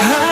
I